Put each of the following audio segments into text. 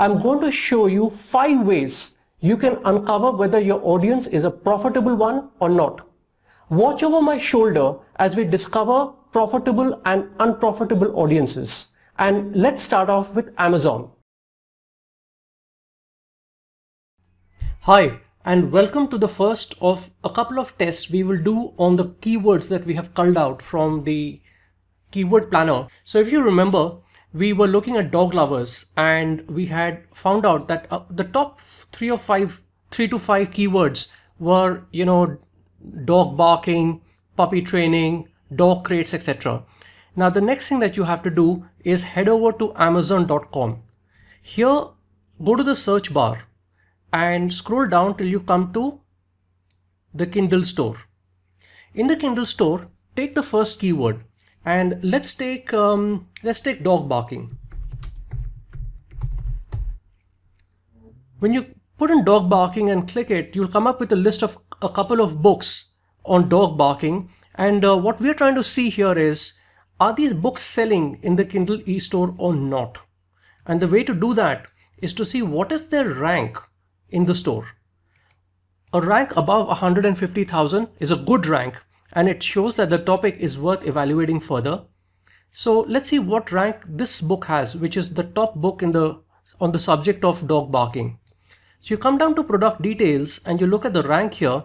I'm going to show you five ways you can uncover whether your audience is a profitable one or not. Watch over my shoulder as we discover profitable and unprofitable audiences. And let's start off with Amazon. Hi, and welcome to the first of a couple of tests we will do on the keywords that we have culled out from the keyword planner. So if you remember, we were looking at dog lovers and we had found out that uh, the top three or five, three to five keywords were, you know, dog barking, puppy training, dog crates, etc. Now the next thing that you have to do is head over to amazon.com. Here, go to the search bar and scroll down till you come to the Kindle store. In the Kindle store, take the first keyword and let's take um, let's take dog barking. When you put in dog barking and click it, you'll come up with a list of a couple of books on dog barking. And uh, what we're trying to see here is, are these books selling in the Kindle e-store or not? And the way to do that is to see what is their rank in the store. A rank above 150,000 is a good rank and it shows that the topic is worth evaluating further. So let's see what rank this book has, which is the top book in the on the subject of dog barking. So you come down to product details and you look at the rank here.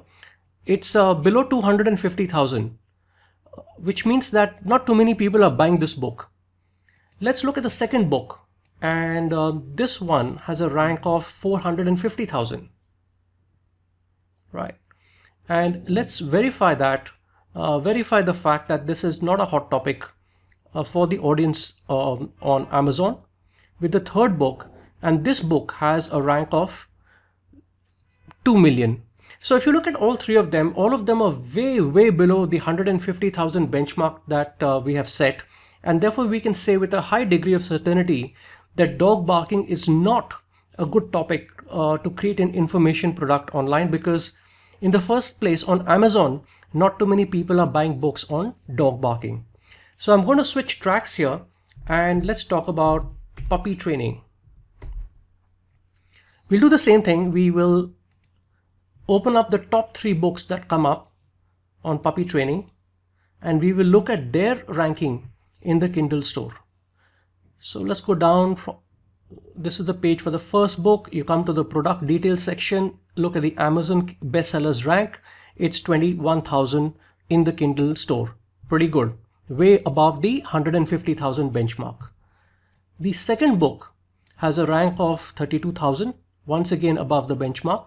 It's uh, below 250,000, which means that not too many people are buying this book. Let's look at the second book and uh, this one has a rank of 450,000 right and let's verify that uh, verify the fact that this is not a hot topic uh, for the audience um, on Amazon with the third book. And this book has a rank of 2 million. So if you look at all three of them all of them are way way below the 150,000 benchmark that uh, we have set. And therefore we can say with a high degree of certainty that dog barking is not a good topic uh, to create an information product online because in the first place on Amazon, not too many people are buying books on dog barking. So I'm going to switch tracks here and let's talk about puppy training. We'll do the same thing. We will open up the top three books that come up on puppy training and we will look at their ranking in the Kindle store. So let's go down from this is the page for the first book. You come to the product details section, look at the Amazon bestsellers rank. It's 21,000 in the Kindle store. Pretty good. Way above the 150,000 benchmark. The second book has a rank of 32,000, once again above the benchmark.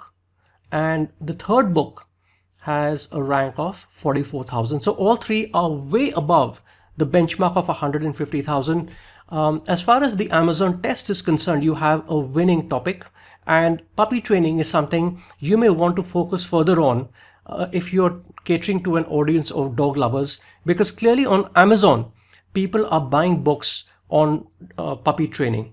And the third book has a rank of 44,000. So all three are way above the benchmark of 150,000 um, as far as the Amazon test is concerned, you have a winning topic and puppy training is something you may want to focus further on uh, if you're catering to an audience of dog lovers because clearly on Amazon, people are buying books on uh, puppy training.